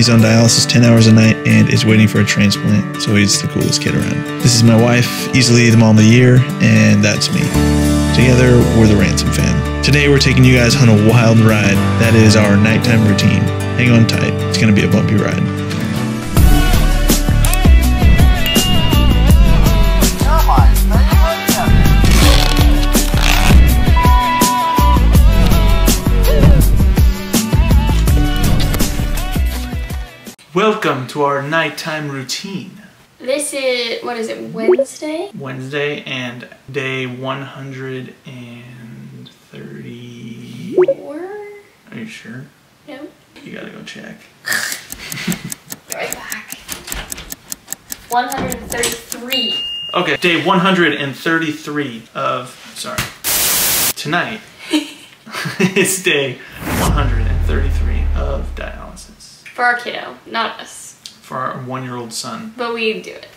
He's on dialysis 10 hours a night and is waiting for a transplant, so he's the coolest kid around. This is my wife, easily the mom of the year, and that's me. Together, we're the Ransome fam. Today, we're taking you guys on a wild ride. That is our nighttime routine. Hang on tight, it's gonna be a bumpy ride. To our nighttime routine. This is, what is it, Wednesday? Wednesday and day 130. Are you sure? No. You gotta go check. Right back. 133. Okay, day 133 of, sorry, tonight is day 133 of dialysis For our kiddo, not us. For our one year old son. But we do it.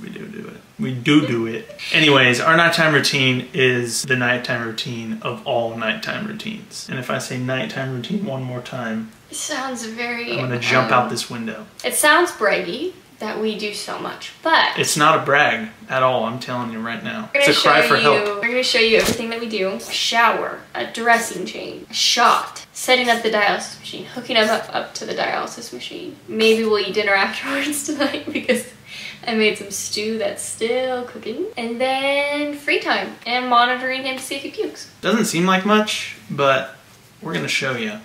We do do it. We do do it. Anyways, our nighttime routine is the nighttime routine of all nighttime routines. And if I say nighttime routine one more time, It sounds very. I'm gonna jump um, out this window. It sounds braggy that we do so much, but It's not a brag at all, I'm telling you right now. we're It's gonna a cry show for you. help. We're gonna show you everything that we do: a shower, a dressing change, a shot, setting up the dialysis machine, hooking up up, up to the dialysis machine. Maybe we'll eat dinner afterwards tonight because I made some stew that's still cooking, and then free time and monitoring him to see if he pukes. Doesn't seem like much, but we're gonna show you.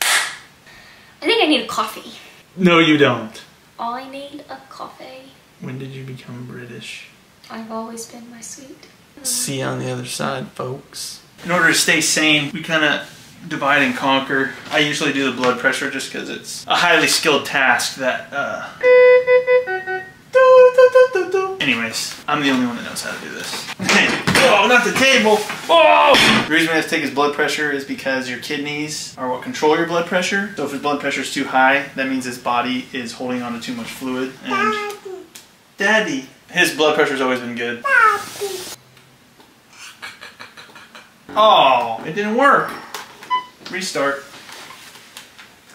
I think I need a coffee. No, you don't. I need a coffee. When did you become British? I've always been my sweet. See you on the other side, folks. In order to stay sane, we kind of divide and conquer. I usually do the blood pressure just because it's a highly skilled task that, uh... Anyways, I'm the only one that knows how to do this. oh, not the table! Oh! The reason we have to take his blood pressure is because your kidneys are what control your blood pressure. So if his blood pressure is too high, that means his body is holding on to too much fluid. And Daddy. His blood pressure's always been good. Daddy. Oh, it didn't work. Restart.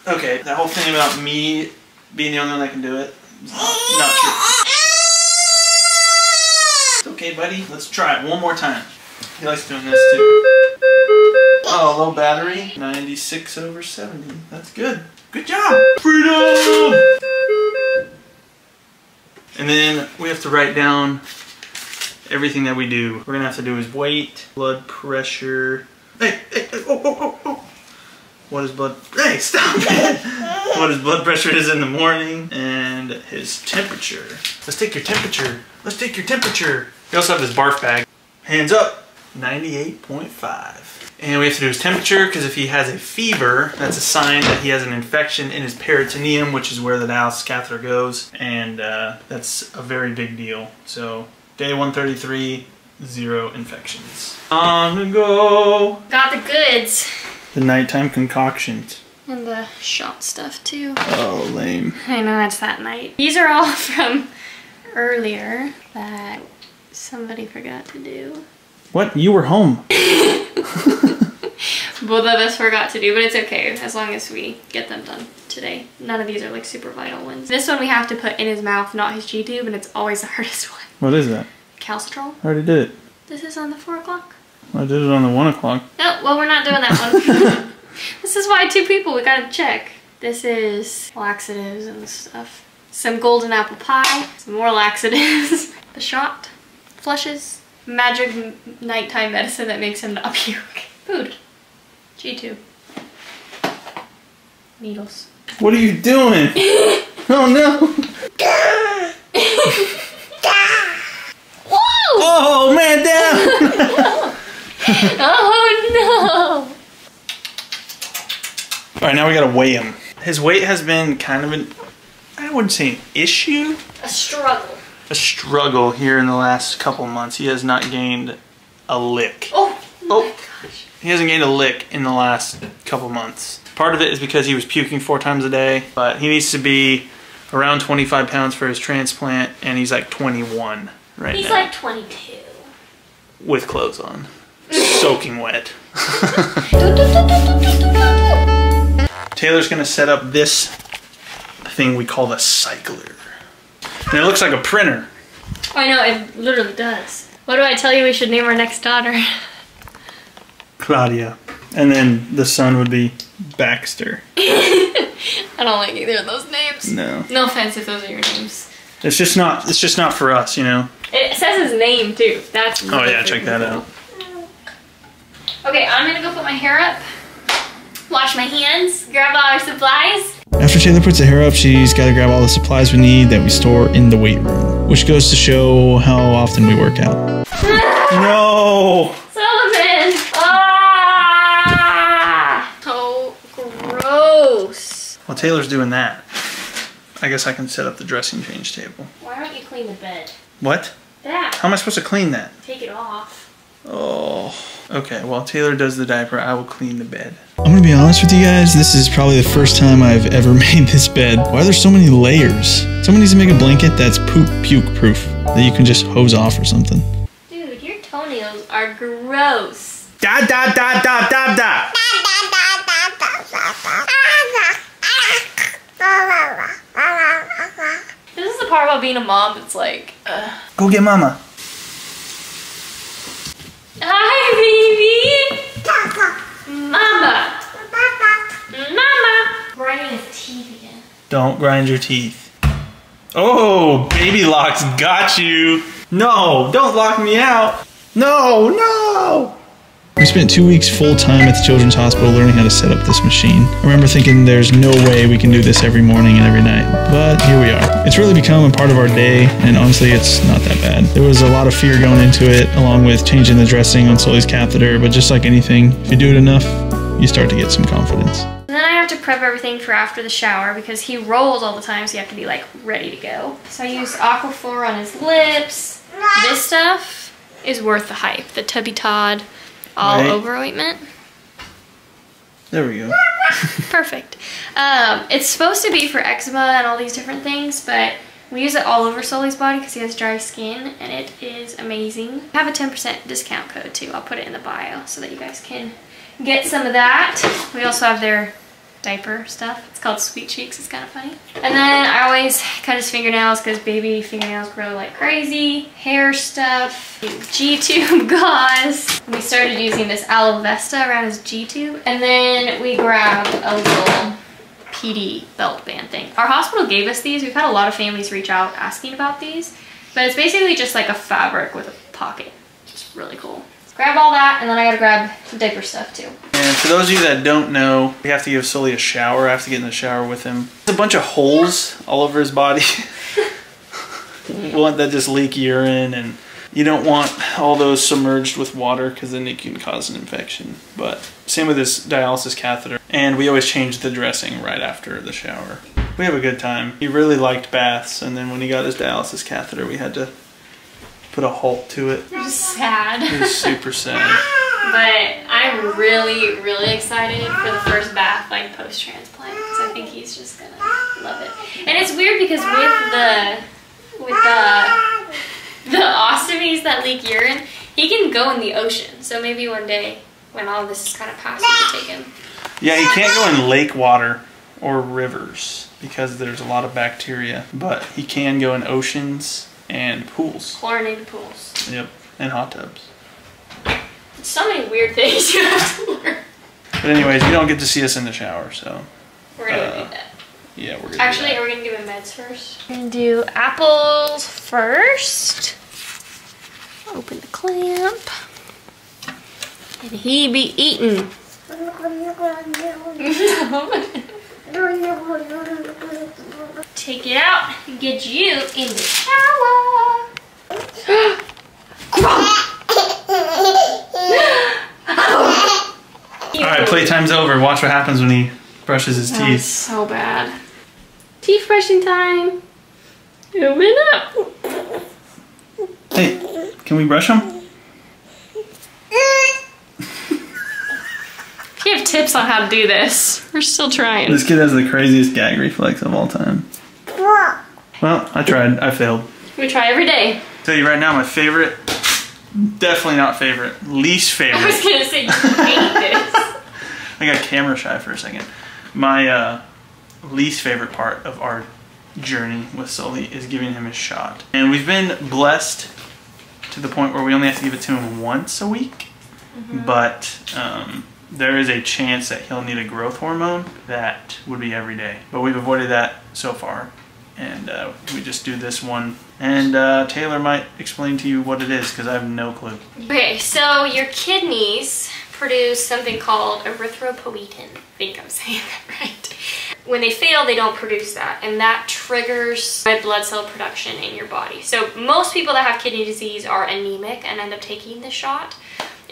Okay, that whole thing about me being the only one that can do it, not true. It's okay, buddy. Let's try it one more time. He likes doing this too. Oh, low battery. 96 over 70. That's good. Good job. Freedom! And then we have to write down everything that we do. We're gonna have to do his weight, blood pressure. Hey, hey, hey, oh, oh, oh, oh. What his blood, hey, stop it! what his blood pressure is in the morning and his temperature. Let's take your temperature. Let's take your temperature. We also have this barf bag. Hands up, 98.5. And we have to do his temperature because if he has a fever, that's a sign that he has an infection in his peritoneum, which is where the dialysis catheter goes. And uh, that's a very big deal. So day 133, zero infections. On the go. Got the goods. The nighttime concoctions. And the shot stuff too. Oh, lame. I know it's that night. These are all from earlier that somebody forgot to do. What? You were home. Both of us forgot to do, but it's okay as long as we get them done today. None of these are like super vital ones. This one we have to put in his mouth, not his G-tube, and it's always the hardest one. What is that? Calcitriol. I already did it. This is on the four o'clock. I did it on the one o'clock. No, well we're not doing that one. this is why two people, we gotta check. This is laxatives and stuff. Some golden apple pie, some more laxatives, the shot, flushes, magic nighttime medicine that makes him not puke. Food. G-tube. Needles. What are you doing? oh no! Whoa! Oh man, down! Oh no! All right, now we gotta weigh him. His weight has been kind of an, I wouldn't say an issue! A struggle. A struggle here in the last couple months. He has not gained a lick. Oh! Oh, he hasn't gained a lick in the last couple months. Part of it is because he was puking four times a day, but he needs to be around 25 pounds for his transplant, and he's like 21 right He's now like 22. with clothes on, soaking wet. Taylor's gonna set up this thing we call the cycler. And it looks like a printer. Oh, I know, it literally does. What do I tell you we should name our next daughter? Claudia. And then the son would be Baxter. I don't like either of those names. No. No offense if those are your names. It's just not it's just not for us, you know. It says his name too. That's Oh yeah, check that out. Okay, I'm gonna go put my hair up, wash my hands, grab all our supplies. After Taylor puts her hair up, she's got to grab all the supplies we need that we store in the weight room, which goes to show how often we work out. No! Sullivan! Ah! So gross. While Taylor's doing that, I guess I can set up the dressing change table. Why don't you clean the bed? What? That. How am I supposed to clean that? Take it off. Oh. Okay, while Taylor does the diaper, I will clean the bed. I'm gonna be honest with you guys, this is probably the first time I've ever made this bed. Why are there so many layers? Someone needs to make a blanket that's poop puke proof that you can just hose off or something. Dude, your toenails are gross. Da da da da da da! This is the part about being a mom that's like, uh, Go get mama. Hi, baby! Mama! Mama! Grinding his teeth again. Don't grind your teeth. Oh, baby locks got you. No, don't lock me out. No, no. We spent two weeks full time at the Children's Hospital learning how to set up this machine. I remember thinking there's no way we can do this every morning and every night, but here we are. It's really become a part of our day, and honestly, it's not that bad. There was a lot of fear going into it, along with changing the dressing on Sully's catheter, but just like anything, if you do it enough, you start to get some confidence. And then I have to prep everything for after the shower because he rolls all the time, so you have to be like ready to go. So I use Aquaphor on his lips. This stuff is worth the hype. The Tubby Todd all Right. over ointment. There we go. Perfect. Um, it's supposed to be for eczema and all these different things, but we use it all over Sully's body because he has dry skin, and it is amazing. I have a 10% discount code too. I'll put it in the bio so that you guys can get some of that. We also have their diaper stuff. It's called Sweet Cheeks. It's kind of funny. And then I always cut his fingernails because baby fingernails grow like crazy. Hair stuff, G-tube gauze. We started using this Aloe Vesta around his G-tube. And then we grabbed a little PD belt band thing. Our hospital gave us these. We've had a lot of families reach out asking about these. But it's basically just like a fabric with a pocket. It's really cool. Grab all that, and then I gotta grab the diaper stuff too. And for those of you that don't know, we have to give Sully a shower. I have to get in the shower with him. There's a bunch of holes all over his body. One that just leak urine, and you don't want all those submerged with water because then it can cause an infection. But same with this dialysis catheter. And we always change the dressing right after the shower. We have a good time. He really liked baths, and then when he got his dialysis catheter, we had to put a halt to it. I'm sad. It was super sad. But I'm really, really excited for the first bath like post transplant because I think he's just gonna love it. And it's weird because with the with the the ostomies that leak urine, he can go in the ocean. So maybe one day when all this is kind of past, we can take him. Yeah, he can't go in lake water or rivers because there's a lot of bacteria, but he can go in oceans and pools. Chlorinated pools. Yep, and hot tubs. So many weird things you have to learn. But anyways, you don't get to see us in the shower, so We're gonna Uh, do that. yeah, we're gonna. Actually, do are we gonna give him meds first? We're gonna do apples first. Open the clamp. And he be eating. Take it out and get you in the shower. All right, playtime's over. Watch what happens when he brushes his That teeth. so bad. Teeth brushing time. Open up. Hey, can we brush him? If you have tips on how to do this, we're still trying. This kid has the craziest gag reflex of all time. Well, I tried. I failed. We try every day. Tell you right now, my favorite, definitely not favorite, least favorite. I was gonna say you hate this. I got camera shy for a second. My uh, least favorite part of our journey with Sully is giving him a shot. And we've been blessed to the point where we only have to give it to him once a week. But um, there is a chance that he'll need a growth hormone that would be every day. But we've avoided that so far. And uh, we just do this one. And uh, Taylor might explain to you what it is because I have no clue. Okay, so your kidneys produce something called erythropoietin. I think I'm saying that right. When they fail, they don't produce that, and that triggers red blood cell production in your body. So most people that have kidney disease are anemic and end up taking the shot.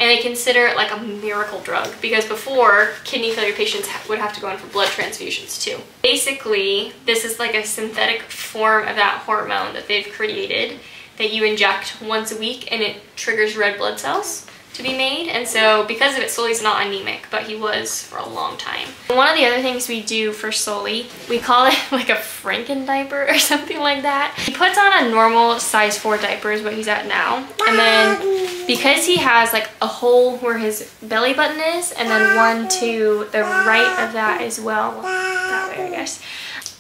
And they consider it like a miracle drug because before, kidney failure patients would have to go in for blood transfusions too. Basically, this is like a synthetic form of that hormone that they've created that you inject once a week and it triggers red blood cells to be made. And so because of it, Sully's not anemic, but he was for a long time. One of the other things we do for Sully, we call it like a Franken diaper or something like that. He puts on a normal size 4 diaper is what he's at now. And then because he has like a hole where his belly button is and then one to the right of that as well, that way I guess,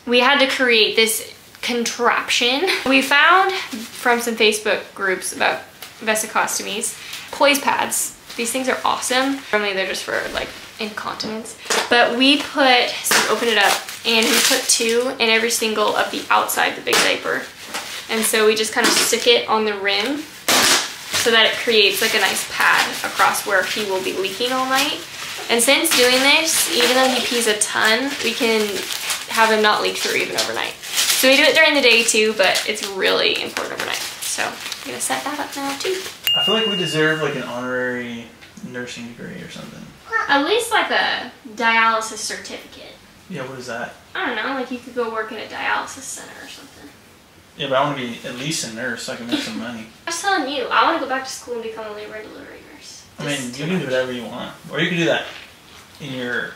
we had to create this contraption. We found from some Facebook groups about vesicostomies, poise pads. These things are awesome. Normally they're just for like incontinence. But we put, so open it up, and we put two in every single of the outside the big diaper. And so we just kind of stick it on the rim so that it creates like a nice pad across where he will be leaking all night. And since doing this, even though he pees a ton, we can have him not leak through even overnight. So we do it during the day too, but it's really important overnight. So I'm gonna set that up now too. I feel like we deserve like an honorary nursing degree or something. At least like a dialysis certificate. Yeah, what is that? I don't know, like you could go work in a dialysis center or something. Yeah, but I want to be at least a nurse so I can make some money. I was telling you, I want to go back to school and become a labor and delivery nurse. I mean, you can do whatever you want. Or you can do that in your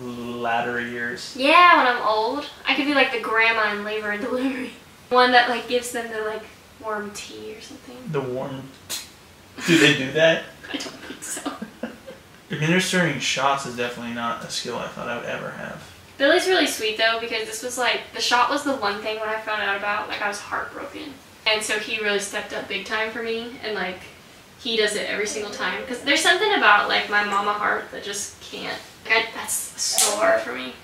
latter years. Yeah, when I'm old, I could be like the grandma in labor and delivery. One that like gives them the like warm tea or something. The warm. Do they do that? I don't think so. Administering shots is definitely not a skill I thought I would ever have. Billy's really sweet though because this was like the shot was the one thing when I found out about like I was heartbroken, and so he really stepped up big time for me and like he does it every single time because there's something about like my mama heart that just can't. Like, I, that's so hard for me.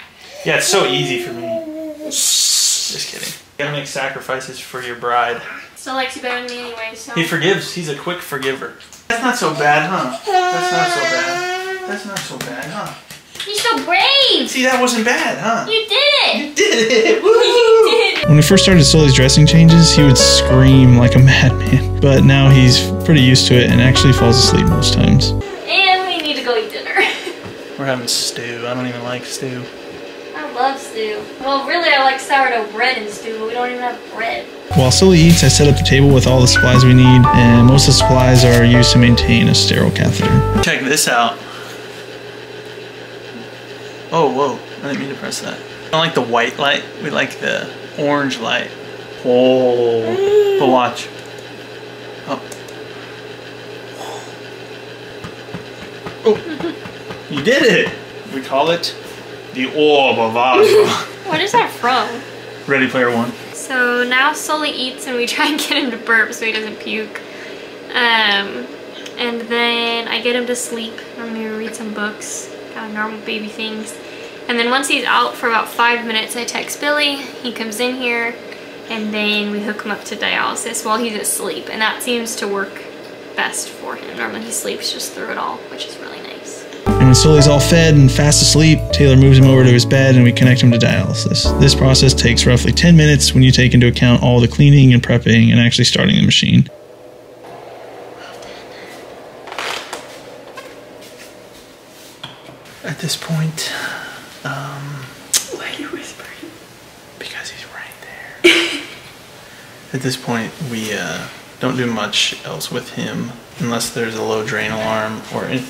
Yeah, it's so easy for me. Just kidding. You gotta make sacrifices for your bride. Still likes you better than me anyway. So He forgives. He's a quick forgiver. That's not so bad, huh? That's not so bad. That's not so bad, huh? you're so brave. See, that wasn't bad, huh? You did it. You did it! Woo! You did it. When we first started Sully's dressing changes, he would scream like a madman. But now he's pretty used to it and actually falls asleep most times. And we need to go eat dinner. We're having stew. I don't even like stew. I love stew. Well, really, I like sourdough bread and stew, but we don't even have bread. While Sully eats, I set up the table with all the supplies we need, and most of the supplies are used to maintain a sterile catheter. Check this out. Oh, whoa. I didn't mean to press that. I don't like the white light. We like the orange light. Oh. But watch. Oh. Oh. You did it. We call it the orb of Ozma. What is that from? Ready Player One. So now Sully eats and we try and get him to burp so he doesn't puke. Um, and then I get him to sleep. I'm gonna read some books, kind of normal baby things. And then once he's out for about five minutes, I text Billy. He comes in here, and then we hook him up to dialysis while he's asleep. And that seems to work best for him. Normally he sleeps just through it all, which is really when Sully's all fed and fast asleep, Taylor moves him over to his bed and we connect him to dialysis. This process takes roughly 10 minutes when you take into account all the cleaning and prepping and actually starting the machine. At this point, um, why are you whispering? Because he's right there. At this point, we uh, don't do much else with him unless there's a low drain alarm or in-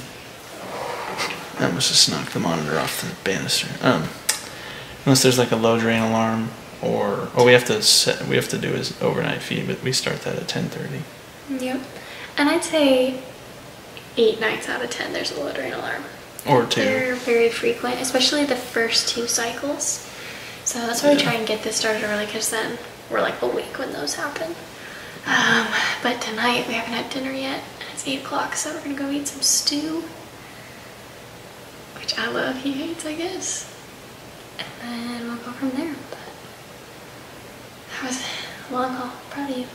that must just knock the monitor off the banister. Um, unless there's like a low drain alarm or oh we have to set we have to do his overnight feed, but we start that at ten thirty. Yep. And I'd say eight nights out of ten there's a low drain alarm. Or two. They're very frequent, especially the first two cycles. So that's why we try and get this started early because then we're like awake when those happen. Um, but tonight we haven't had dinner yet. It's 8 o'clock, so we're gonna go eat some stew. Which I love, he hates, I guess. And we'll go from there. But that was a long haul. Proud of you.